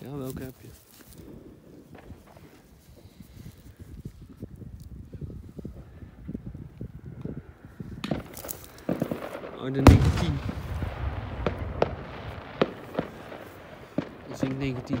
Ja, welke heb je? Oh, de 19. Dat is ik 19.